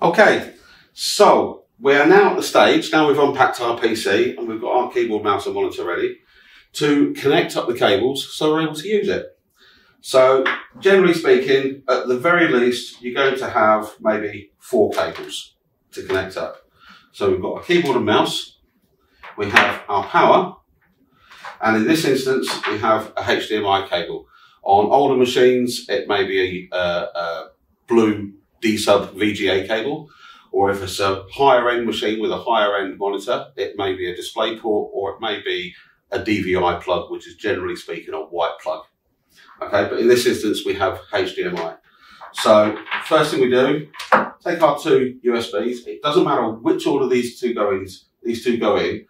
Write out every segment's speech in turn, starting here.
Okay, so we are now at the stage, now we've unpacked our PC and we've got our keyboard, mouse and monitor ready to connect up the cables so we're able to use it. So generally speaking, at the very least, you're going to have maybe four cables to connect up. So we've got a keyboard and mouse, we have our power, and in this instance, we have a HDMI cable. On older machines, it may be a, a, a blue D-sub VGA cable, or if it's a higher end machine with a higher end monitor, it may be a display port, or it may be a DVI plug, which is generally speaking a white plug. Okay, but in this instance, we have HDMI. So first thing we do, take our two USBs. It doesn't matter which order these two go in, these two go in,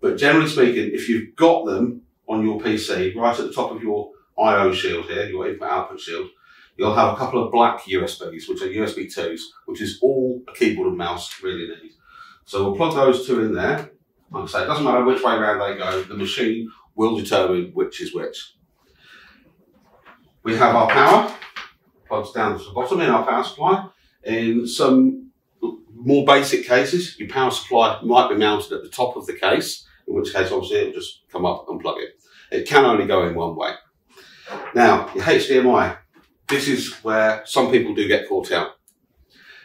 but generally speaking, if you've got them on your PC, right at the top of your I/O shield here, your input output shield, you'll have a couple of black USBs, which are USB 2s, which is all a keyboard and mouse really needs. So we'll plug those two in there. Like I say, it doesn't matter which way around they go, the machine will determine which is which. We have our power, plugs down to the bottom in our power supply. In some more basic cases, your power supply might be mounted at the top of the case, in which case obviously it'll just come up and plug it. It can only go in one way. Now, your HDMI, this is where some people do get caught out.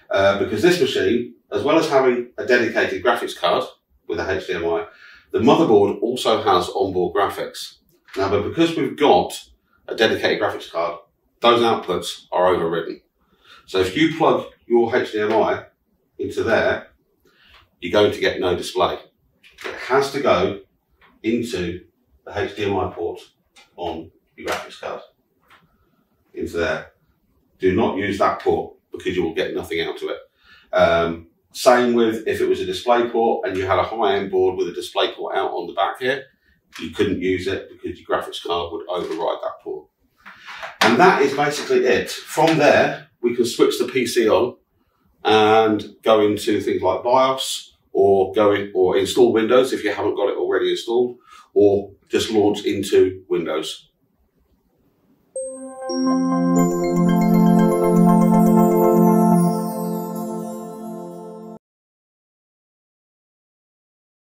Uh, because this machine, as well as having a dedicated graphics card with a HDMI, the motherboard also has onboard graphics. Now, but because we've got a dedicated graphics card, those outputs are overridden. So if you plug your HDMI into there, you're going to get no display. It has to go into the HDMI port on your graphics card. Into there. Do not use that port because you will get nothing out of it. Um, same with if it was a display port and you had a high-end board with a display port out on the back here, you couldn't use it because your graphics card would override that port. And that is basically it. From there, we can switch the PC on and go into things like BIOS or go in, or install Windows if you haven't got it already installed, or just launch into Windows thank you